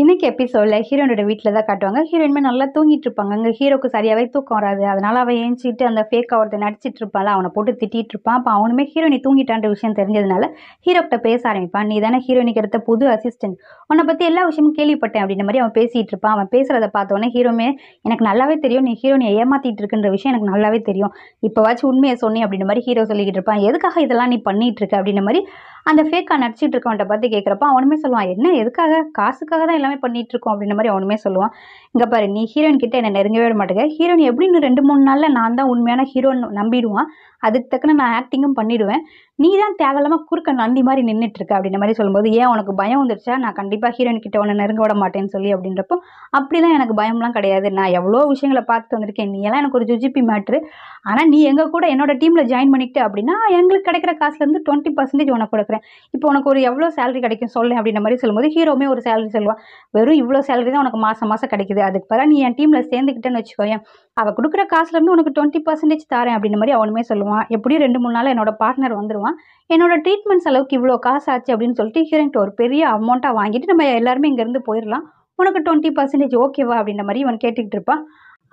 இன்னைக்கு எபிசோடில் ஹீரோனோட வீட்டில் தான் காட்டுவாங்க. ஹீரோயின்மே நல்லா தூங்கிட்டு இருப்பாங்க. அங்கே ஹீரோக்கு சரியாகவே தூக்கம் வராது. அதனால அவன் ஏஞ்சிட்டு அந்த ஃபேக்காக ஒருத்தர் நடிச்சிட்டு இருப்பாள் அவனை போட்டு திட்டிட்டு இருப்பான். அப்போ அவனுமே ஹீரோயினி தூங்கிட்டான்ற விஷயம் தெரிஞ்சதுனால ஹீரோக்கிட்ட பேச ஆரம்பிப்பான். நீ தானே ஹீரோயினிக்கு எடுத்த புது அசிஸ்டன்ட் உன்னை பற்றி எல்லா விஷயமும் கேள்விப்பட்டேன் அப்படின்ற மாதிரி அவன் பேசிகிட்டு இருப்பான். அவன் பேசுகிறத பார்த்தோன்னே ஹீரோமே எனக்கு நல்லாவே தெரியும். நீ ஹீரோனியை ஏமாற்றிட்டு இருக்குன்ற விஷயம் எனக்கு நல்லாவே தெரியும். இப்போவாச்சும் உண்மையை சொன்னி அப்படின்ற மாதிரி ஹீரோ சொல்லிக்கிட்டு இருப்பான். எதுக்காக இதெல்லாம் நீ பண்ணிகிட்டு இருக்க? அப்படின்ற மாதிரி அந்த ஃபேக்காக நடிச்சிட்டு இருக்கவன்ட்ட பற்றி கேட்குறப்ப அவனுமே சொல்லுவான் என்ன எதுக்காக? காசுக்காக தான் எல்லாமே பண்ணிட்டு இருக்கோம் அப்படின்ற மாதிரி அவனுமே சொல்லுவான். இங்கே பாரு நீ ஹீரோயின் கிட்ட என்ன நெருங்கவே விட மாட்டேங்க. ஹீரோயின் எப்படின்னு ரெண்டு மூணு நாளில் நான் தான் உண்மையான ஹீரோன்னு நம்பிடுவான். அதுக்கு தக்கன நான் ஆக்டிங்கும் பண்ணிடுவேன். நீ தான் தேவையில்லாமல் குறுக்க நந்தி மாதிரி நின்றுட்டு இருக்க அப்படின்ற மாதிரி சொல்லும்போது ஏன் உனக்கு பயம் வந்துருச்சா? நான் கண்டிப்பாக ஹீரோயின் கிட்ட உன்னை நெருங்க விட மாட்டேன்னு சொல்லி அப்படின்றப்போ அப்படிலாம் எனக்கு பயம்லாம் கிடையாது. நான் எவ்வளோ விஷயங்களை பார்த்துட்டு வந்திருக்கேன். நீ எல்லாம் எனக்கு ஒரு ஜுஜிபி மேட்ரு ஆனால் நீ எங்கள் கூட என்னோட டீமில் ஜாயின் பண்ணிக்கிட்டு அப்படின்னா எங்களுக்கு கிடைக்கிற காசுலேருந்து டுவெண்ட்டி பர்சன்டேஜ் உனக்கு கொடுக்குறேன். இப்போ உனக்கு ஒரு எவ்வளோ சேலரி கிடைக்கும் சொல்லேன் அப்படின்ற மாதிரி சொல்லும்போது ஹீரோமே ஒரு சேலரி சொல்லுவான் வெறும் இவ்வளோ சேலரி தான் உனக்கு மாதம் மாதம் கிடைக்குது. அதுக்கு பிறகு நீ என் டீமில் சேர்ந்துக்கிட்டேன்னு வச்சுக்கோயேன். அவள் கொடுக்குற காசுலேருந்து உனக்கு டுவெண்ட்டி பர்சன்டேஜ் தரேன் அப்படின்ற மாதிரி அவனுமே சொல்லுவான் எப்படியும் ரெண்டு மூணு நாள் என்னோட பார்ட்னர் வந்துடுவான் என்னோட ட்ரீட்மெண்ட் செலவுக்கு இவ்வளோ காசு ஆச்சு அப்படின்னு சொல்லிட்டு ஹீரோயின்ட்டு ஒரு பெரிய அமௌண்ட்டாக வாங்கிட்டு நம்ம எல்லாருமே இங்கேருந்து போயிடலாம் உனக்கு டுவெண்ட்டி பர்சன்டேஜ் ஓகேவா அப்படின்ற மாதிரி இவன் கேட்டுக்கிட்டு இருப்பான்.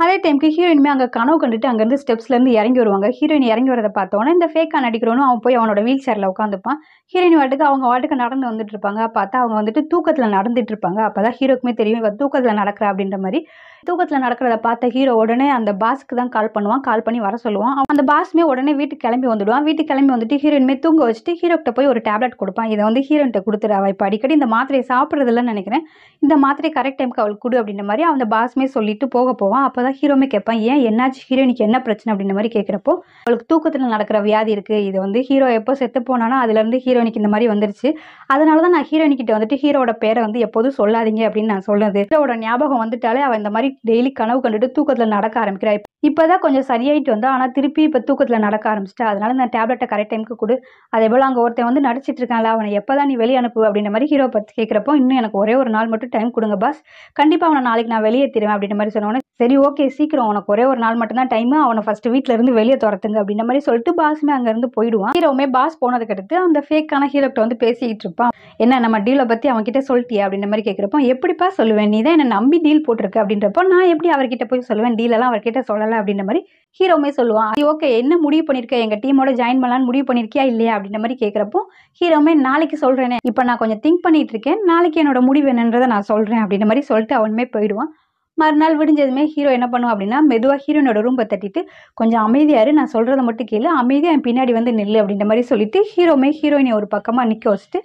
அதே டைமுக்கு ஹீரோயினுமே அங்கே கனவு கண்டுட்டு அங்கேருந்து ஸ்டெப்ஸ்லேருந்து இறங்கி வருவாங்க. ஹீரோயின் இறங்கி வரதை பார்த்தோன்னே இந்த ஃபேக்காக நடிக்கிறவனும் அவன் போய் அவனோட வீல் சேரில் உட்காந்துப்பான் ஹீரோயின் வாட்டுக்கு அவங்க வாட்டுக்கு நடந்து வந்துட்டு இருப்பாங்க. பார்த்தா அவங்க வந்துட்டு தூக்கத்தில் நடந்துட்டு இருப்பாங்க. அப்போ தான் ஹீரோக்குமே தெரியும் இவ தூக்கத்தில் நடக்கிறா அப்படின்ற மாதிரி. தூக்கத்தில் நடக்கிறத பார்த்த ஹீரோ உடனே அந்த பாஸ்க்கு தான் கால் பண்ணுவான். கால் பண்ணி வர சொல்லுவான். அந்த பாஸ்மே உடனே வீட்டுக்கு கிளம்பி வந்துடுவான். வீட்டுக்கு கிளம்பி வந்துட்டு ஹீரோயின்மே தூங்க வச்சுட்டு ஹீரோக்கிட்ட போய் ஒரு டேப்லெட் கொடுப்பான். இதை வந்து ஹீரோயின்ட்ட கொடுத்துரு அவள் இப்போ அடிக்கடி இந்த மாத்திரையை சாப்பிட்றதில்லன்னு நினைக்கிறேன். இந்த மாத்திரை கரெக்ட் டைமுக்கு அவளுக்கு கொடு அப்படின்ற மாதிரி அந்த பாஸ்மே சொல்லிட்டு போக போவான். அப்போ தான் ஹீரோமே கேட்பான் ஏன் என்னாச்சு ஹீரோயினுக்கு என்ன பிரச்சனை? அப்படின்ற மாதிரி கேட்குறப்போ அவளுக்கு தூக்கத்தில் நடக்கிற வியாதி இருக்குது இது வந்து ஹீரோ எப்போ செத்து போனானோ அதுலேருந்து ஹீரோயினுக்கு இந்த மாதிரி வந்துருச்சு. அதனால தான் நான் ஹீரோயினிக்கிட்ட வந்துட்டு ஹீரோட பேரை வந்து எப்போதும் சொல்லாதீங்க அப்படின்னு நான் சொல்லுது ஹீரோட ஞாபகம் வந்துட்டாலே அவன் இந்த மாதிரி டெய்லி கனவு கண்டுட்டு தூக்கத்தில் நடக்க ஆரம்பிக்கிறாள் இப்போ தான் கொஞ்சம் சரியாயிட்டு வந்தோம் ஆனால் திருப்பி இப்போ தூக்கத்தில் நடக்க ஆரம்பிச்சிட்டா. அதனால நான் டேப்லெட்டை கரெக்ட் டைமுக்கு கொடு. அதே போல் அங்கே ஒருத்தன் வந்து நடிச்சிட்டு இருக்கான்ல அவனை எப்போ தான் நீ வெளியே அனுப்பு அப்படின்ற மாதிரி ஹீரோ பற்றி கேட்குறப்போ இன்னும் எனக்கு ஒரே ஒரு நாள் மட்டும் டைம் கொடுங்க பாஸ். கண்டிப்பாக அவனை நாளைக்கு நான் வெளியே தருவேன் அப்படின்ற மாதிரி சொன்னோன்னே சரி ஓகே சீக்கிரம் உனக்கு ஒரே ஒரு நாள் மட்டும்தான் டைமு அவனை ஃபஸ்ட்டு வீட்டில் இருந்து வெளியே துரத்துங்க அப்படின்ற மாதிரி சொல்லிட்டு பாஸுமே அங்கேருந்து போயிடுவான். ஹீரோவுமே பாஸ் போனதுக்கு அடுத்து அந்த ஃபேக்கான ஹீரோக்கிட்ட வந்து பேசிக்கிட்டு இருப்பான். என்ன நம்ம டீலை பற்றி அவன்கிட்ட சொல்லிட்டியா அப்படின்ற மாதிரி கேட்குறப்போ எப்படிப்பா சொல்லுவேன்? நீ தான் என்னை நம்பி டீல் போட்டிருக்க அப்படின்றப்போ நான் எப்படி அவர்கிட்ட போய் சொல்லுவேன்? டீலெல்லாம் அவர்கிட்ட பண்ணல அப்படின்ற மாதிரி ஹீரோவுமே சொல்லுவான் ஓகே என்ன முடிவு பண்ணியிருக்கேன் எங்கள் டீமோட ஜாயின் பண்ணலான்னு முடிவு பண்ணியிருக்கியா இல்லையா? அப்படின்ற மாதிரி கேட்குறப்போ ஹீரோமே நாளைக்கு சொல்கிறேனே இப்போ நான் கொஞ்சம் திங்க் பண்ணிட்டு இருக்கேன் நாளைக்கு என்னோட முடிவு என்னன்றதை நான் சொல்கிறேன் அப்படின்ற மாதிரி சொல்லிட்டு அவனுமே போயிடுவான் மறுநாள் விடிஞ்சதுமே ஹீரோ என்ன பண்ணுவான் அப்படின்னா மெதுவாக ஹீரோனோட ரூம்பை தட்டிட்டு கொஞ்சம் அமைதியாரு நான் சொல்கிறத மட்டும் கேளு அமைதியாக என் பின்னாடி வந்து நில்லு அப்படின்ற மாதிரி சொல்லிட்டு ஹீரோமே ஹீரோயினை ஒரு பக்கமாக நிற்க வச்சுட்டு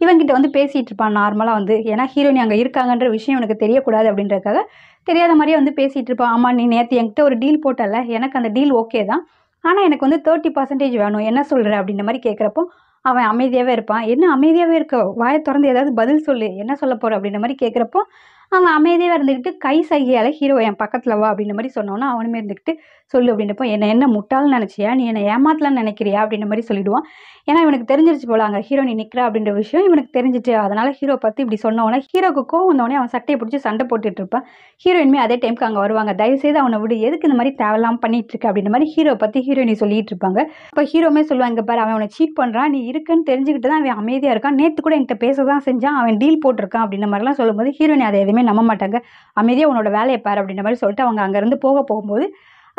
இவங்கிட்ட வந்து பேசிகிட்டு இருப்பான் நார்மலாக வந்து. ஏன்னா ஹீரோயினி அங்கே இருக்காங்கன்ற விஷயம் எனக்கு தெரியக்கூடாது அப்படின்றதுக்காக தெரியாத மாதிரியே வந்து பேசிகிட்டு இருப்பான். ஆமாம் நீ நேற்று என்கிட்ட ஒரு டீல் போட்டல எனக்கு அந்த டீல் ஓகே தான். ஆனால் எனக்கு வந்து தேர்ட்டி பர்சன்டேஜ் வேணும். என்ன சொல்கிற அப்படின்ற மாதிரி கேட்குறப்போ அவன் அமைதியாகவே இருப்பான். என்ன அமைதியாகவே இருக்க? வாயை திறந்து ஏதாவது பதில் சொல்லு. என்ன சொல்ல போகிற அப்படின்ற மாதிரி கேட்குறப்போ அவன் அமைதியாக இருந்துக்கிட்டு கை சைகையால் ஹீரோ என் பக்கத்தில் வா அப்படின்ற மாதிரி சொன்னோன்னா அவனுமே இருந்துக்கிட்டு சொல்லு அப்படின்றப்போ என்ன என்ன முட்டாள்னு நினச்சியா? நீ என்னை ஏமாத்தலாம்னு நினைக்கிறியா? அப்படின்ற மாதிரி சொல்லிடுவான். ஏன்னா இவனுக்கு தெரிஞ்சிருச்சு போல அங்கே ஹீரோ நீ நிற்கிறா அப்படின்ற விஷயம் இவனுக்கு தெரிஞ்சிட்டு அதனால் ஹீரோ பற்றி இப்படி சொன்னோன்னே ஹீரோக்கு கோவம் வந்தவொடனே அவன் சட்டையை பிடிச்சி சண்டை போட்டுட்டு இருப்பான். ஹீரோயின்மே அதே டைமுக்கு அங்கே வருவாங்க. தயவுசெய்து அவனை விடு. எதுக்கு இந்த மாதிரி தேவையில்லாம பண்ணிட்டு இருக்க? அப்படின்ற மாதிரி ஹீரோ பற்றி ஹீரோயினி சொல்லிட்டு இருப்பாங்க. இப்போ ஹீரோமே சொல்லுவாங்க பாரு அவன் அவனை சீட் பண்ணுறான் நீ இருக்குன்னு தெரிஞ்சுக்கிட்டு தான் அவன் அமைதியாக இருக்கான். நேற்று கூட என்கிட்ட பேச தான் செஞ்சான். அவன் டீல் போட்டிருக்கான். அப்படின்ற மாதிரிலாம் சொல்லும்போது ஹீரோயினி அதை எதுவுமே நம்ப மாட்டாங்க. அமைதியாக உன்னோட வேலையை பாரு. அப்படின்ற மாதிரி சொல்லிட்டு அவங்க அங்கேருந்து போக போகும்போது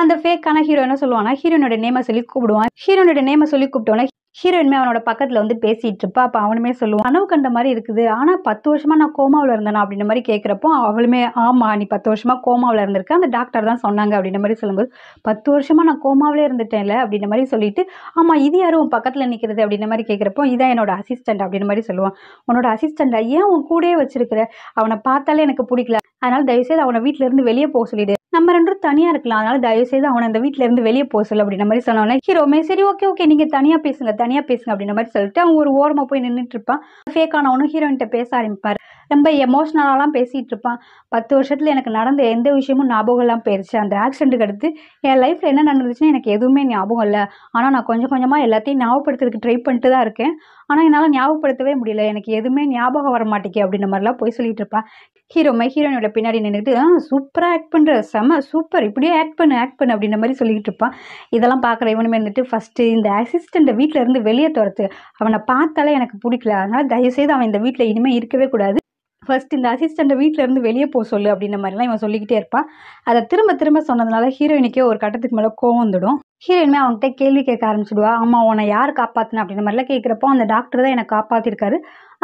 அந்த ஃபேக்கான ஹீரோ என்ன சொல்லுவானா ஹீரோனோட நேமை சொல்லி கூப்பிடுவான். ஹீரோனோட நேமை சொல்லி கூப்பிட்டோன்னே ஹீரோயின்மே அவனோட பக்கத்தில் வந்து பேசிகிட்டு இருப்பா. அப்போ அவனுமே சொல்லுவான் கனவு கண்ட மாதிரி இருக்குது. ஆனால் பத்து வருஷமாக நான் கோமாவில் இருந்தேனா? அப்படின்ற மாதிரி கேட்குறப்போ அவளுமே ஆமாம் நீ பத்து வருஷமாக கோமாவில் இருந்திருக்க. அந்த டாக்டர் தான் சொன்னாங்க அப்படின்ற மாதிரி சொல்லும்போது பத்து வருஷமாக நான் கோமாவிலே இருந்துட்டேன்ல? அப்படின்ற மாதிரி சொல்லிட்டு ஆமாம் இது யாரும் உன் பக்கத்தில் நிற்கிறது அப்படின்ற மாதிரி கேட்குறப்போ இதான் என்னோட அசிஸ்டன்ட் அப்படின்ற மாதிரி சொல்லுவான். உன்னோட அசிஸ்டண்டா ஏன் உன் கூடயே வச்சிருக்கிற? அவனை பார்த்தாலே எனக்கு பிடிக்கல. அதனால தயவுசெய்து அவனை வீட்டில இருந்து வெளியே போக சொல்லிடு. நம்ம ரெண்டும் தனியாக இருக்கலாம். அதனால தயவுசெய்து அவனை அந்த வீட்டில இருந்து வெளியே போக சொல்லு அப்படின்ற மாதிரி சொன்னோன்னே ஹீரோமே சரி ஓகே ஓகே நீங்கள் தனியாக பேசுங்க தனியாக பேசுங்க அப்படின்ற மாதிரி சொல்லிட்டு அவன் ஒரு ஓரமாக போய் நின்றுட்டு இருப்பான் ஃபேக் ஆனவனும் ஹீரோயின்ட்ட பேச ஆரம்பிப்பார். ரொம்ப எமோஷ்னலாலாம் பேசிகிட்டு இருப்பான் பத்து வருஷத்தில் எனக்கு நடந்த எந்த விஷயமும் ஞாபகம் எல்லாம் போயிருச்சு. அந்த ஆக்சிடென்ட்டுக்கு அடுத்து என் லைஃப்பில் என்ன நடந்துச்சுன்னு எனக்கு எதுவுமே ஞாபகம் இல்லை. ஆனால் நான் கொஞ்சம் கொஞ்சமாக எல்லாத்தையும் ஞாபகப்படுத்துறதுக்கு ட்ரை பண்ணிட்டு தான் இருக்கேன். ஆனால் என்னால் ஞாபகப்படுத்தவே முடியல. எனக்கு எதுவுமே ஞாபகம் வர மாட்டேங்குது அப்படின்ற மாதிரிலாம் போய் சொல்லிட்டு இருப்பான் ஹீரோ மை ஹீரோயினோட பின்னாடி நின்றுட்டு சூப்பராக ஆக்ட் பண்ணுற செம சூப்பர் இப்படியே ஆக்ட் பண்ணு ஆக்ட் பண்ணு அப்படின்ற மாதிரி சொல்லிக்கிட்டு இருப்பான். இதெல்லாம் பார்க்குற இவனுமே இருந்துட்டு ஃபஸ்ட்டு இந்த அசிஸ்டண்ட்டை வீட்டில் இருந்து வெளியே துரத்து. அவனை பார்த்தாலே எனக்கு பிடிக்கல. அதனால் தயவுசெய்து அவன் இந்த வீட்டில் இனிமேல் இருக்கவே கூடாது. ஃபர்ஸ்ட் இந்த அசிஸ்டண்ட்டை வீட்டில் இருந்து வெளியே போக சொல்லு அப்படின்ற மாதிரிலாம் இவன் சொல்லிக்கிட்டே இருப்பான். அதை திரும்ப திரும்ப சொன்னதுனால ஹீரோயினுக்கே ஒரு கட்டத்துக்கு மேலே கோவம் வந்துடும். ஹீரோயினுமே அவன்கிட்ட கேள்வி கேட்க ஆரம்பிச்சிடுவா. அம்மா உன்னை யார் காப்பாற்றின அப்படின்ற மாதிரிலாம் கேட்குறப்போ அந்த டாக்டர் தான் எனக்கு காப்பாற்றிருக்காரு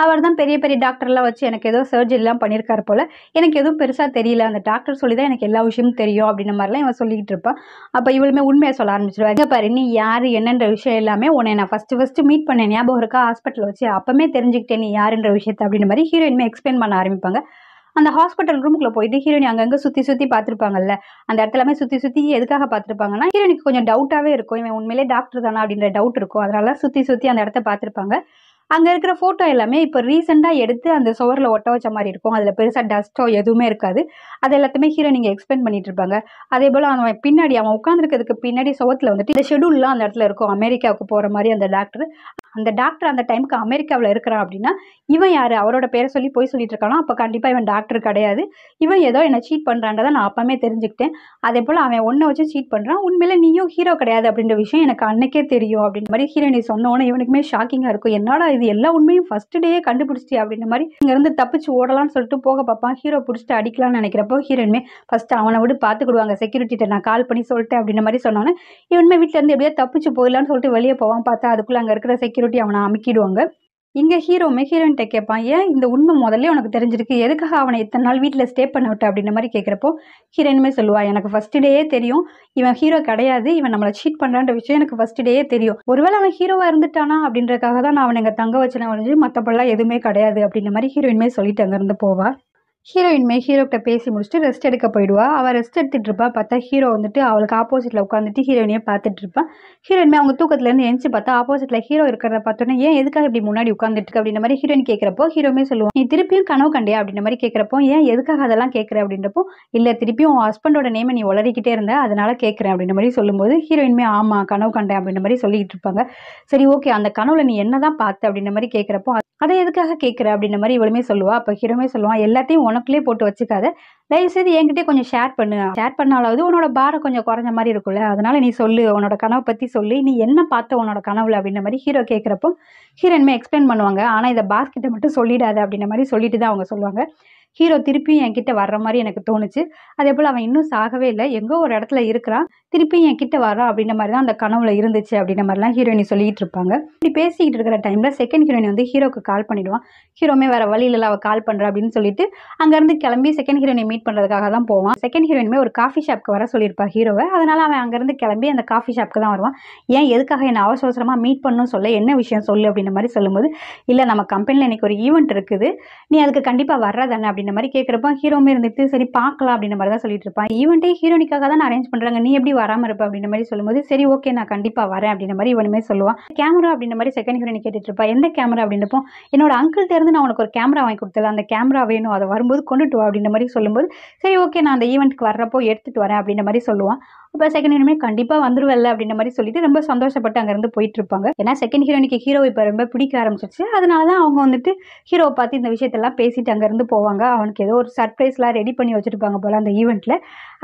அவர் தான் பெரிய பெரிய டாக்டர்லாம் வச்சு எனக்கு ஏதோ சர்ஜரிலாம் பண்ணியிருக்காரு போல். எனக்கு எதுவும் பெருசாக தெரியல. அந்த டாக்டர் சொல்லி தான் எனக்கு எல்லா விஷயமும் தெரியும் அப்படின்ற மாதிரிலாம் இவன் சொல்லிக்கிட்டு இருப்பான். அப்போ இவளுமே உண்மையை சொல்ல ஆரம்பிச்சிடுவா. இங்கே பாரு நீ யார் என்னன்ற விஷயம் எல்லாமே உன்னை நான் ஃபஸ்ட்டு ஃபஸ்ட்டு மீட் பண்ண ஞாபகம் இருக்கா? ஹாஸ்பிட்டலில் வச்சு. அப்போமே தெரிஞ்சுக்கிட்டேன் நீ யாருன்ற விஷயத்த அப்படின்ற மாதிரி ஹீரோயினுமே எக்ஸ்பிளைன் பண்ண ஆரம்பிப்பாங்க. அந்த ஹாஸ்பிட்டல் ரூமுக்குள்ள போயிட்டு ஹீரோயின் அங்கங்கே சுற்றி சுற்றி பார்த்துருப்பாங்கல்ல. அந்த இடத்துலமே சுற்றி சுற்றி எதுக்காக பார்த்துருப்பாங்கன்னா ஹீரோயினுக்கு கொஞ்சம் டவுட்டாகவே இருக்கும். இவன் உண்மையிலே டாக்டர் தானா அப்படின்ற டவுட் இருக்கும். அதனால சுற்றி சுற்றி அந்த இடத்த பார்த்துருப்பாங்க. அங்கே இருக்கிற ஃபோட்டோ எல்லாமே இப்போ ரீசெண்டாக எடுத்து அந்த சுவரில் ஒட்ட வச்ச மாதிரி இருக்கும். அதில் பெருசாக டஸ்ட்டோ எதுவுமே இருக்காது. அது எல்லாத்தையுமே ஹீரோ நீங்கள் எக்ஸ்பிளைன் பண்ணிட்டு இருப்பாங்க. அதே போல் அவன் பின்னாடி அவன் உட்காந்துருக்கிறதுக்கு பின்னாடி சுவத்தில் வந்துட்டு இந்த ஷெடியூல்லாம் அந்த இடத்துல இருக்கும். அமெரிக்காவுக்கு போகிற மாதிரி அந்த டாக்டர் அந்த டாக்டர் அந்த டைமுக்கு அமெரிக்காவில் இருக்கிறான் அப்படின்னா இவன் யார்? அவரோட பேரை சொல்லி போய் சொல்லிட்டு இருக்கானோ? அப்போ கண்டிப்பாக இவன் டாக்டர் கிடையாது. இவன் ஏதோ என்னை சீட் பண்ணுறான்றதை நான் அப்பமே தெரிஞ்சுக்கிட்டேன். அதே போல் அவன் ஒன்றை வச்சு சீட் பண்ணுறான் உண்மையில நீயும் ஹீரோ கிடையாது அப்படின்ற விஷயம் எனக்கு அன்னைக்கே தெரியும் அப்படின்ற மாதிரி ஹீரோயினி சொன்னோன்னே இவனுக்குமே ஷாக்கிங்காக இருக்கும். என்னடா இது? எல்லா உண்மையும் ஃபர்ஸ்ட் டேயே கண்டுபிடிச்சிட்டி அப்படின்ற மாதிரி இங்கேருந்து தப்பிச்சு ஓடலாம்னு சொல்லிட்டு போக பார்ப்பான். ஹீரோ பிடிச்சிட்டு அடிக்கலாம்னு நினைக்கிறப்போ ஹீரோயினுமே ஃபஸ்ட்டு அவனை விட்டு பார்த்துக்கிடுவாங்க. செக்யூரிட்டிகிட்ட நான் கால் பண்ணி சொல்லிட்டேன் அப்படின்ற மாதிரி சொன்னோன்னே இவனுமே வீட்டிலேருந்து எப்படியோ தப்பிச்சு போயிடலான்னு சொல்லிட்டு வெளியே போவான். பார்த்தா அதுக்குள்ளே அங்கே இருக்கிற செக்யூரிட்டி அவனை அமுக்கிடுவாங்க. இங்கே ஹீரோமே ஹீரோயின்ட்ட கேட்பான் ஏன் இந்த உண்மை முதல்ல உனக்கு தெரிஞ்சிருக்கு? எதுக்காக அவனை இத்தனை நாள் வீட்டில் ஸ்டே பண்ண விட்ட? அப்படின்ற மாதிரி கேட்குறப்போ ஹீரோயினுமே சொல்லுவா எனக்கு ஃபர்ஸ்ட் டேயே தெரியும். இவன் ஹீரோ கிடையாது. இவன் நம்மளை சீட் பண்ணுறான்ற விஷயம் எனக்கு ஃபர்ஸ்ட் டேயே தெரியும். ஒருவேளை அவன் ஹீரோவாக இருந்துட்டானா அப்படின்றக்காக தான் நான் அவனை எங்கள் தங்க வச்சேன் ஒழிஞ்சு மற்றப்பெல்லாம் எதுவுமே கிடையாது. அப்படின்ற மாதிரி ஹீரோயினுமே சொல்லிட்டு அங்கேருந்து போவா. ஹீரோயின் மே ஹீரோக்கிட்ட பேசி முடிச்சுட்டு ரெஸ்ட் எடுக்க போயிடுவா. அவள் ரெஸ்ட் எடுத்துட்டு இருப்பா. பார்த்தா ஹீரோ வந்துட்டு அவளுக்கு ஆப்போசிட்டில் உட்காந்துட்டு ஹீரோயினையே பார்த்துட்டு இருப்பான் ஹீரோயின்மே அவங்க தூக்கத்துலேருந்து எந்திச்சு பார்த்தா ஆப்போசிட்டில் ஹீரோ இருக்கிறத பார்த்தோன்னே ஏன் எதுக்காக இப்படி முன்னாடி உட்காந்துட்டு இருக்கு? அப்படின்ற மாதிரி ஹீரோயின் கேட்குறப்போ ஹீரோமே சொல்லுவான் நீ திருப்பியும் கனவு கண்டியா அப்படின்ற மாதிரி கேட்குறப்போ ஏன் எதுக்காக அதெல்லாம் கேட்குற அப்படின்றப்போ இல்லை திருப்பியும் உன் ஹஸ்பண்டோட நேமை நீ உளறிக்கிட்டே இருந்த அதனால கேட்குறேன் அப்படின்ற மாதிரி சொல்லும்போது ஹீரோயின்மே ஆமாம் கனவு கண்டேன். அப்படின்ற மாதிரி சொல்லிக்கிட்டு இருப்பாங்க. சரி ஓகே அந்த கனவுல நீ என்னதான் பார்த்த? அப்படின்ற மாதிரி கேட்குறப்போ அதை எதுக்காக கேட்குற அப்படின்ற மாதிரி இவளுமே சொல்லுவா. அப்போ ஹீரோமே சொல்லுவான் எல்லாத்தையும் உனக்குள்ளே போட்டு வச்சுக்காத. தயவுசெய்து என்கிட்டயே கொஞ்சம் ஷேர் பண்ணு. ஷேர் பண்ணாலாவது உன்னோட பாரம் கொஞ்சம் குறைஞ்ச மாதிரி இருக்கும்ல. அதனால நீ சொல்லு உன்னோட கனவை பற்றி சொல்லி. நீ என்ன பார்த்த உன்னோட கனவுல அப்படின்ற மாதிரி ஹீரோ கேட்குறப்போ ஹீரோயின்மே எக்ஸ்பிளைன் பண்ணுவாங்க. ஆனால் இதை பாஸ் கிட்ட மட்டும் சொல்லிடாத அப்படின்ற மாதிரி சொல்லிட்டு தான் அவங்க சொல்லுவாங்க. ஹீரோ திருப்பியும் என்கிட்ட வர்ற மாதிரி எனக்கு தோணுச்சு. அதே போல் அவன் இன்னும் சாகவே இல்லை. எங்கோ ஒரு இடத்துல இருக்கிறான். திருப்பியும் என்கிட்ட வரான் அப்படின்ற மாதிரி தான் அந்த கனவுல இருந்துச்சு அப்படின்ற மாதிரிலாம் ஹீரோயினி சொல்லிட்டு இருப்பாங்க. இப்படி பேசிக்கிட்டு இருக்கிற டைமில் செகண்ட் ஹீரோயின் வந்து ஹீரோக்கு கால் பண்ணிடுவான். ஹீரோமே வேற வழியில அவள் கால் பண்ணுறா அப்படின்னு சொல்லிட்டு அங்கேருந்து கிளம்பி செகண்ட் ஹீரோயினை மீட் பண்ணுறதுக்காக தான் போவான். செகண்ட் ஹீரோயினுமே ஒரு காஃபி ஷாப்க்கு வர சொல்லியிருப்பா ஹீரோவை. அதனால அவன் அங்கேருந்து கிளம்பி அந்த காஃபி ஷாப்க்கு தான் வருவான். ஏன் எதுக்காக என்னை அவசர அவசரமாக மீட் பண்ணணும் சொல்ல? என்ன விஷயம் சொல்லு அப்படின்ற மாதிரி சொல்லும்போது இல்லை நம்ம கம்பெனியில் இன்னைக்கு ஒரு ஈவெண்ட் இருக்குது. நீ அதுக்கு கண்டிப்பாக வர்றதானே அப்படின்ற மாதிரி கேட்குறப்ப ஹீரோமே இருந்துட்டு சரி பார்க்கலாம் அப்படின்ற மாதிரி தான் சொல்லிட்டு இருப்பான். ஈவெண்ட்டே ஹீரோனிக்காக தான் அரேஞ்ச் பண்ணுறாங்க நீ எப்படி வராமல் இருப்ப அப்படின்ற மாதிரி சொல்லும்போது சரி ஓகே நான் கண்டிப்பாக வரேன் அப்படின்ற மாதிரி இவனுமே சொல்லுவான். கேமரா அப்படின்ற மாதிரி செகண்ட் ஹீரோனி கேட்டுட்டு இருப்பா. எந்த கேமரா அப்படின்றப்போ என்னோட அங்கிள்கிட்ட இருந்து நான் உனக்கு ஒரு கேமரா வாங்கி கொடுத்தல அந்த கேமரா வேணும். அதை வரும்போது கொண்டுட்டு வா அப்படின்ற மாதிரி சொல்லும்போது சரி ஓகே நான் அந்த ஈவெண்ட்டுக்கு வர்றப்போ எடுத்துகிட்டு வரேன் அப்படின்ற மாதிரி சொல்லுவான். அப்போ செகண்ட் ஹீரோயின் கண்டிப்பாக வந்துருவல்ல அப்படின்ற மாதிரி சொல்லிட்டு ரொம்ப சந்தோஷப்பட்டு அங்கேருந்து போயிட்டு இருப்பாங்க ஏன்னா செகண்ட் ஹீரோயினுக்கு ஹீரோ இப்போ ரொம்ப பிடிக்க ஆரம்பிச்சிருச்சு. அதனால தான் அவங்க வந்துட்டு ஹீரோவை பார்த்து இந்த விஷயத்தெல்லாம் பேசிட்டு அங்கேருந்து போவாங்க. அவனுக்கு ஏதோ ஒரு சர்ப்ரைஸ்லாம் ரெடி பண்ணி வச்சுருப்பாங்க போல் அந்த ஈவெண்ட்டில்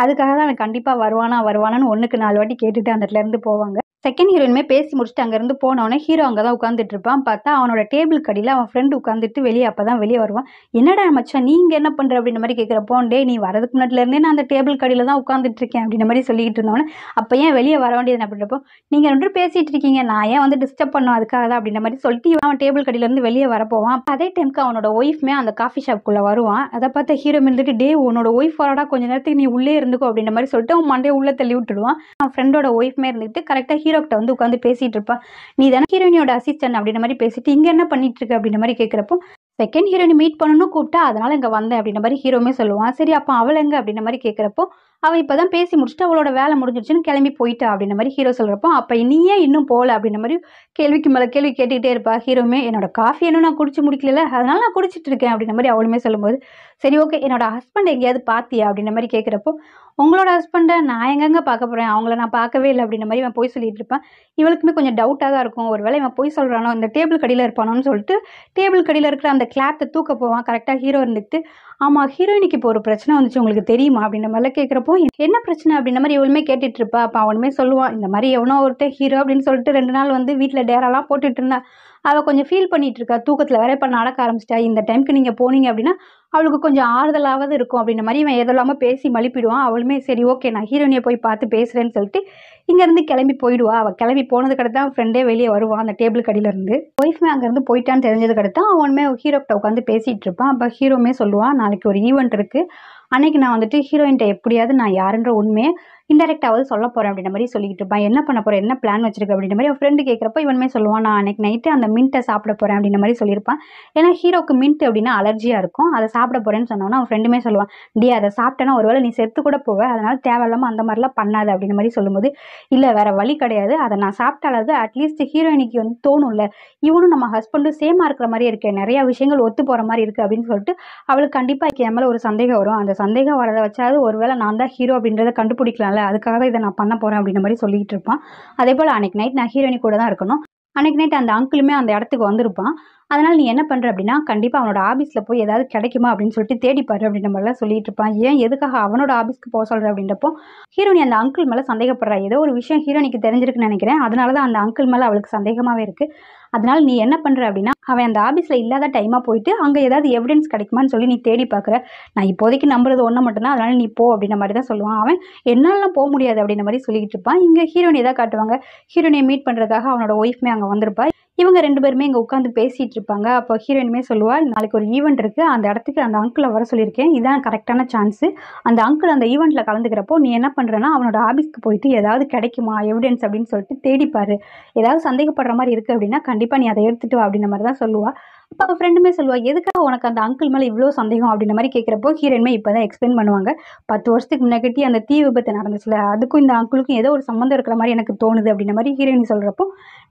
அதுக்காக தான் அவன் கண்டிப்பாக வருவானா வருவானான்னு ஒன்றுக்கு நாலு வாட்டி கேட்டுட்டு அந்த இடத்துல இருந்து போவாங்க. செகண்ட் ஹீரோயினுமே பேசி முடிச்சுட்டு அங்கேருந்து போனவொடனே ஹீரோ அங்கே தான் உட்காந்துட்டு இருப்பான். பார்த்தா அவனோட டேபிள் கடியில் அவன் ஃப்ரெண்டு உட்காந்துட்டு வெளியே அப்போ தான் வெளியே வருவான். என்னடா மச்சான் நீங்க என்ன பண்ணுற அப்படின்ற மாதிரி கேட்குறப்போ டே நீ வரதுக்கு முன்னாடிலேருந்தே நான் அந்த டேபிள் கடியில் தான் உட்காந்துட்டு இருக்கேன். அப்படின்ற மாதிரி சொல்லிக்கிட்டு இருந்தவொடனே அப்போ ஏன் வெளியே வர வேண்டியது? அப்படின்றப்போ நீங்கள் ரெண்டு பேசிகிட்டு இருக்கீங்க. நான் ஏன் வந்து டிஸ்டர்ப் பண்ணும்? அதுக்காக தான். அப்படின்ற மாதிரி சொல்லிட்டு இவன் அவன் டேபிள் கடியிலேருந்து வெளியே வரப்போவான் அப்போ அதே டைமுக்கு அவனோட ஒய்ஃப்மே அந்த காஃபி ஷாப்குள்ளே வருவான். அதை பார்த்த ஹீரோ இருந்துட்டு டே உன்னோட ஒய்ஃப் வரடா கொஞ்ச நேரத்துக்கு நீ உள்ளே இருந்துக்கோ. அப்படின்ற மாதிரி சொல்லிட்டு அவன் மண்டே உள்ளே தள்ளி விட்டுடுவான். அவன் ஃப்ரெண்டோட ஒய்ஃப்மே இருந்துட்டு கரெக்டாக ஹீரோக்கிட்ட வந்து உட்காந்து பேசிகிட்டு இருப்பான் நீ தானே ஹீரோயினியோட அசிஸ்டன்ட் அப்படின்ற மாதிரி பேசிட்டு இங்கே என்ன பண்ணிட்டு இருக்க? அப்படின்ற மாதிரி கேட்குறப்போ செகண்ட் ஹீரோயினை மீட் பண்ணணும் கூப்பிட்டா அதனால இங்கே வந்தேன் அப்படின்ற மாதிரி ஹீரோமே சொல்லுவான் சரி அப்போ அவள் எங்க? அப்படின்ற மாதிரி கேட்குறப்போ அவள் இப்போ தான் பேசி முடிச்சுட்டு அவளோட வேலை முடிஞ்சிருச்சுன்னு கிளம்பி போயிட்டா அப்படின்ற மாதிரி ஹீரோ சொல்கிறப்போ அப்போ நீயே இன்னும் போகல அப்படின்ற மாதிரி கேள்விக்கு மேலே கேள்வி கேட்டுக்கிட்டே இருப்பா ஹீரோமே என்னோட காஃபி இன்னும் நான் குடிச்சு முடிக்கல அதனால நான் குடிச்சிட்டு இருக்கேன் அப்படின்ற மாதிரி அவளுமே சொல்லும்போது சரி ஓகே என்னோட ஹஸ்பண்ட் எங்கேயாவது பார்த்தியா அப்படின்ற மாதிரி கேட்குறப்போ உங்களோட ஹஸ்பண்டை நான் எங்கெங்க பார்க்க போகிறேன் அவங்கள நான் பார்க்கவே இல்லை. அப்படின்ற மாதிரி இவன் போய் சொல்லிட்டு இருப்பான். இவளுக்குமே கொஞ்சம் டவுட்டாக தான் இருக்கும். ஒரு வேளை இவன் போய் சொல்கிறானோ இந்த டேபிள் கடியில் இருப்பானோன்னு சொல்லிட்டு டேபிள் கடியில் இருக்கிற அந்த கிளாத்தை தூக்க போவான். கரெக்டாக ஹீரோ இருந்துட்டு ஆமாம் ஹீரோயினுக்கு இப்போ ஒரு பிரச்சனை வந்துச்சு. உங்களுக்கு தெரியுமா? அப்படின்ற மாதிரிலாம் கேட்குறப்போ என்ன பிரச்சனை? அப்படின்ற மாதிரி இவளுமே கேட்டுட்டு இருப்பா. அப்போ அவனுமே சொல்லுவான் இந்த மாதிரி எவனோ ஒருத்தர் ஹீரோ அப்படின்னு சொல்லிட்டு ரெண்டு நாள் வந்து வீட்டில் டேராலாம் போட்டுட்டு இருந்தா அவள் கொஞ்சம் ஃபீல் பண்ணிட்டு இருக்கா தூக்கத்தில் வேற இப்போ நடக்க ஆரம்பிச்சிட்டா. இந்த டைம்க்கு நீங்கள் போனீங்க அப்படின்னா அவளுக்கு கொஞ்சம் ஆறுதலாவது இருக்கும் அப்படின்ற மாதிரி இவன் எதோ இல்லாமல் பேசி மழுப்பிடுவான். அவளுமே சரி ஓகே நான் ஹீரோனியை போய் பார்த்து பேசுகிறேன்னு சொல்லிட்டு இங்கேருந்து கிளம்பி போயிடுவா. அவள் கிளம்பி போனதுக்கடுத்து தான் ஃப்ரெண்டே வெளியே வருவான் அந்த டேபிள் கடியிலேருந்து. ஒய்ஃப்மே அங்கேருந்து போயிட்டான்னு தெரிஞ்சதுக்கு அடுத்து அவனுமே ஹீரோக்கிட்ட உட்காந்து பேசிகிட்டு இருப்பான் அப்போ ஹீரோமே சொல்லுவான் நாளைக்கு ஒரு ஈவெண்ட் இருக்குது அன்னைக்கு நான் வந்துட்டு ஹீரோயின்ட்ட எப்படியாவது நான் யாருன்ற உண்மையை இன்டெரக்டாவது சொல்ல போகிறேன் அப்படின்ற மாதிரி சொல்லிக்கிட்டு இருப்பான். என்ன பண்ண போகிறேன் என்ன பிளான் வச்சிருக்க அப்படின்ற மாதிரி அவன் ஃப்ரெண்டு கேட்குறப்ப இவனுமே சொல்லுவான் நான் அன்னைக்கு நைட்டு அந்த மின்ட்டை சாப்பிட போகிறேன் அப்படின்ற மாதிரி சொல்லியிருப்பான். ஏன்னா ஹீரோக்கு மின்ட் அப்படின்னா அலர்ஜியாக இருக்கும். அதை சாப்பிட போகிறேன்னு சொன்னோன்னா அவன் ஃப்ரெண்டுமே சொல்லுவான் டி அதை சாப்பிட்டேன்னா ஒருவேளை நீ செத்து கூட போவ. அதனால தேவையில்லாமல் அந்த மாதிரிலாம் பண்ணாது அப்படின்ற மாதிரி சொல்லும்போது இல்லை வேற வழி கிடையாது. அதை நான் சாப்பிட்டாலாவது அட்லீஸ்ட் ஹீரோயினிக்கு வந்து தோணும்ல. இவனும் நம்ம ஹஸ்பண்டும் சேமாக இருக்கிற மாதிரி இருக்கு. நிறையா விஷயங்கள் ஒத்து போகிற மாதிரி இருக்குது அப்படின்னு சொல்லிட்டு அவளுக்கு கண்டிப்பாக என் மேலே ஒரு சந்தேகம் வரும். அந்த சந்தேகம் வரதை வச்சாவது ஒருவேளை நான் தான் ஹீரோ அப்படின்றத கண்டுபிடிக்கலாம்ல. அதுக்காக தான் இதை நான் பண்ண போகிறேன் அப்படின்ற மாதிரி சொல்லிட்டு இருப்பான். அதே போல் அன்னைக்கு நைட் நான் ஹீரோயினி கூட தான் இருக்கணும். அன்னைக்கு நைட் அந்த அங்கிளுமே அந்த இடத்துக்கு வந்திருப்பான். அதனால் நீ என்ன பண்ணுற அப்படின்னா கண்டிப்பாக அவனோட ஆஃபீஸில் போய் ஏதாவது கிடைக்குமா அப்படின்னு சொல்லிட்டு தேடிப்பாரு அப்படின்ற மாதிரிலாம் சொல்லிட்டு இருப்பான். ஏன் எதுக்காக அவனோட ஆஃபீஸ்க்கு போக சொல்கிற அப்படின்றப்போ ஹீரோனி அந்த அங்கிள் மேலே சந்தேகப்படுறா. ஏதோ ஒரு விஷயம் ஹீரோனிக்கு தெரிஞ்சிருக்குன்னு நினைக்கிறேன். அதனால தான் அந்த அங்கிள் மேலே அவளுக்கு சந்தேகமாகவே இருக்குது அதனால் நீ என்ன பண்ணுற அப்படின்னா அவன் அந்த ஆஃபீஸில் இல்லாத டைமாக போயிட்டு அங்கே ஏதாவது எவிடன்ஸ் கிடைக்குமான்னு சொல்லி நீ தேடி பார்க்குற நான் இப்போதைக்கு நம்புறது ஒன்று மட்டும்தான். அதனால் நீ போ அப்படின்ற மாதிரி தான் சொல்லுவான். அவன் என்னாலலாம் போக முடியாது அப்படின்ற மாதிரி சொல்லிக்கிட்டு இருப்பான். இங்கே ஹீரோனி தான் காட்டுவாங்க? ஹீரோனியை மீட் பண்ணுறதுக்காக அவனோட ஒய்ஃப்மே அங்கே வந்திருப்பா. இவங்க ரெண்டு பேருமே இங்கே உட்காந்து பேசிகிட்டு இருப்பாங்க. அப்போ ஹீரோயினுமே சொல்லுவாள் நாளைக்கு ஒரு ஈவெண்ட் இருக்குது அந்த இடத்துக்கு அந்த அங்கிளை வர சொல்லியிருக்கேன். இதான் கரெக்டான சான்ஸு அந்த அங்கிள் அந்த ஈவெண்ட்டில் கலந்துக்கிறப்போ நீ என்ன பண்ணுறன்னா அவனோட ஆஃபீஸ்க்கு போயிட்டு ஏதாவது கிடைக்குமா? எவிடன்ஸ் அப்படின்னு சொல்லிட்டு தேடிப்பார். ஏதாவது சந்தேகப்படுற மாதிரி இருக்குது அப்படின்னா கண்டிப்பாக நீ அதை எடுத்துட்டு வா அப்படின்ற மாதிரி தான் சொல்லுவாள் அப்போ அவள் ஃப்ரெண்டுமே சொல்லுவாள் எதுக்காக உனக்கு அந்த அங்கிள் மேலே இவ்வளோ சந்தேகம்? அப்படின்ற மாதிரி கேட்குறப்போ ஹீரோயின்மே இப்போ தான் எக்ஸ்பிளைன் பண்ணுவாங்க. பத்து வருஷத்துக்கு முன்னாடி அந்த தீ விபத்து நடந்துச்சுல அதுக்கும் இந்த அங்கிளுக்கும் ஏதோ ஒரு சம்மந்தம் இருக்கிற மாதிரி எனக்கு தோணுது அப்படின்ற மாதிரி ஹீரோயின் சொல்கிறப்போ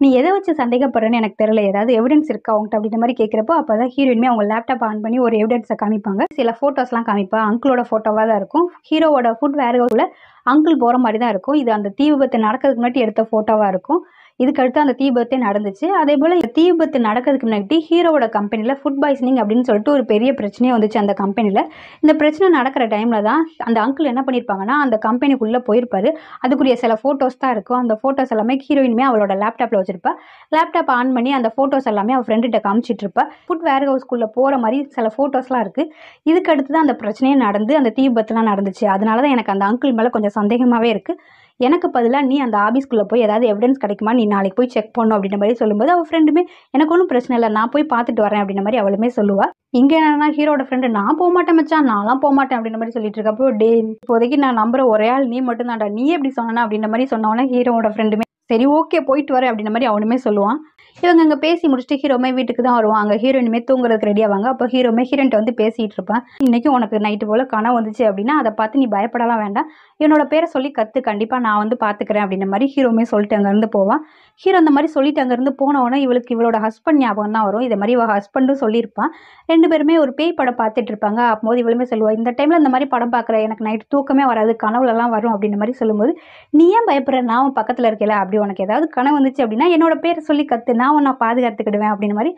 நீ எதை வச்சு சந்தேகப்படுறேன்னு எனக்கு தெரியல ஏதாவது எவிடன்ஸ் இருக்கா அவங்ககிட்ட அப்படின்ற மாதிரி கேட்குறப்போ அப்போ தான் ஹீரோயின்மே அவங்க லேப்டாப் ஆன் பண்ணி ஒரு எவிடன்ஸை காமிப்பாங்க. சில ஃபோட்டோஸ்லாம் காமிப்பா அங்கிளோட ஃபோட்டோவாக தான் இருக்கும். ஹீரோவோட ஃபுட் வேறு அங்கிள் போகிற மாதிரி தான் இருக்கும். இது அந்த தீ விபத்து நடக்கிறதுக்கு முன்னாடி எடுத்த ஃபோட்டோவாக இருக்கும். இதுக்கடுத்து அந்த தீபத்தே நடந்துச்சு. அதே போல் இந்த தீ விபத்து நடக்கிறதுக்கு முன்னாடி ஹீரோவோட கம்பெனியில் ஃபுட் பாய்சனிங் அப்படின்னு சொல்லிட்டு ஒரு பெரிய பிரச்சனையே வந்துச்சு அந்த கம்பெனியில் இந்த பிரச்சனை நடக்கிற டைமில் தான் அந்த அங்கிள் என்ன பண்ணியிருப்பாங்கன்னா அந்த கம்பெனிக்குள்ளே போயிருப்பாரு. அதுக்குரிய சில ஃபோட்டோஸ் தான் இருக்கும். அந்த ஃபோட்டோஸ் எல்லாமே ஹீரோயினுமே அவளோட லேப்டாப்பில் வச்சிருப்பா. லேப்டாப் ஆன் பண்ணி அந்த ஃபோட்டோஸ் எல்லாமே அவள் ஃப்ரெண்டுகிட்ட காமிச்சிட்டு இருப்பா. ஃபுட் வேர் ஹவுஸ்க்குள்ளே போகிற மாதிரி சில ஃபோட்டோஸ்லாம் இருக்குது இதுக்கடுத்து தான் அந்த பிரச்சனையே நடந்து அந்த தீ விபத்துலாம் நடந்துச்சு. அதனால தான் எனக்கு அந்த அங்கிள் மேலே கொஞ்சம் சந்தேகமாகவே இருக்குது எனக்கு பதிலாக நீ அந்த ஆஃபீஸ்க்குள்ளே போய் ஏதாவது எவிடன்ஸ் கிடைக்குமா? நீ நாளைக்கு போய் செக் பண்ணும் அப்படின்ற மாதிரி சொல்லும்போது அவள் ஃப்ரெண்டுமே எனக்கு ஒன்றும் பிரச்சனை இல்லை. நான் போய் பார்த்துட்டு வரேன். அப்படின்ற மாதிரி அவளுமே சொல்லுவாள் இங்கே என்னன்னா ஹீரோட ஃப்ரெண்டு நான் போக மாட்டேன் மச்சான். நான்லாம் போக மாட்டேன். அப்படின்ற மாதிரி சொல்லிட்டு இருக்கப்போ டே இப்போதைக்கு நான் நம்புற ஒரே ஆள் நீ மட்டும் தான்டா நீ எப்படி சொன்னா அப்படின்ற மாதிரி சொன்னவனே ஹீரோட ஃப்ரெண்டுமே சரி ஓகே போயிட்டு வரேன். அப்படின்ற மாதிரி அவனுமே சொல்லுவான். இவங்க இங்கே பேசி முடிச்சுட்டு ஹீரோமே வீட்டுக்கு தான் வருவாங்க. அங்கே ஹீரோயினுமே தூங்குறதுக்கு ரெடி ஆவாங்க. அப்போ ஹீரோமே ஹீரோன்ட்ட வந்து பேசிகிட்டு இருப்பேன் இன்றைக்கி உனக்கு நைட்டு போல் கனவு வந்துச்சு அப்படின்னா அதை பார்த்து நீ பயப்படலாம் வேண்டாம். என்னோட பேரை சொல்லி கற்று கண்டிப்பாக நான் வந்து பார்த்துக்கிறேன் அப்படின்ற மாதிரி ஹீரோமே சொல்லிட்டு அங்கேருந்து போவான் ஹீரோ அந்த மாதிரி சொல்லிட்டு அங்கேருந்து போனவொடனே இவளுக்கு இவளோட ஹஸ்பண்ட் ஞாபகம் தான் வரும். இதை மாதிரி இவள் ஹஸ்பண்டும் சொல்லியிருப்பான் ரெண்டு பேருமே ஒரு பேய் படம் பார்த்துட்டு இருப்பாங்க. அப்போது இவளுமே சொல்லுவா இந்த டைமில் இந்த மாதிரி படம் பார்க்குற எனக்கு நைட்டு தூக்கமே வராது. கனவுலலாம் வரும். அப்படின்ற மாதிரி சொல்லும்போது நீ ஏன் பயப்படுற? நான் பக்கத்தில் இருக்கல. அப்படி உனக்கு ஏதாவது கனவு வந்துச்சு அப்படின்னா என்னோட பேரை சொல்லி கற்று நான் நான் உன்னை பாதுகாத்துக்கிடுவேன் அப்படின்னு மாதிரி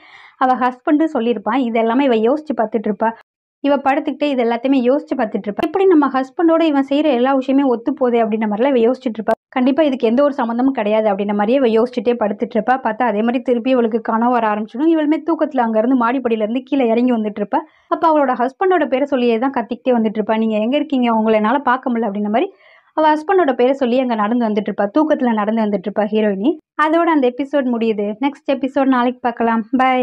அவள் ஹஸ்பண்டும் சொல்லியிருப்பான் இது எல்லாமே இவள் யோசிச்சு பார்த்துட்டு இருப்பா இவ படுத்துக்கிட்டே இது எல்லாத்தையுமே யோசிச்சு பார்த்துட்டு இருப்பா எப்படி நம்ம ஹஸ்பண்டோட இவன் செய்கிற எல்லா விஷயமே ஒத்து போகுது அப்படின்ற மாதிரிலாம் இவ யோசிச்சுட்டு இருப்பா கண்டிப்பாக இதுக்கு எந்த ஒரு சம்மந்தமும் கிடையாது அப்படின்ற மாதிரியே இவ யோசிச்சுட்டே படுத்துட்டு இருப்பா பார்த்தா அதே மாதிரி திருப்பி இவளுக்கு கனவு வர ஆரம்பிச்சிடும். இவளுமே தூக்கத்தில் அங்கேருந்து மாடிப்படியிலேருந்து கீழே இறங்கி வந்துட்டு இருப்பா அப்போ அவளோட ஹஸ்பண்டோட பேரை சொல்லியே தான் கத்திக்கிட்டே வந்துட்டு இருப்பா நீங்கள் எங்கே இருக்கீங்க? உங்களை என்னால் பார்க்க முடியல அப்படின்ற மாதிரி அவள் ஹஸ்பண்டோட பேரை சொல்லி அங்கே நடந்து வந்துட்டு இருப்பா தூக்கத்தில் நடந்து வந்துட்டு இருப்பா ஹீரோயினி அதோட அந்த எபிசோட் முடியுது. நெக்ஸ்ட் எபிசோட் நாளைக்கு பார்க்கலாம். பை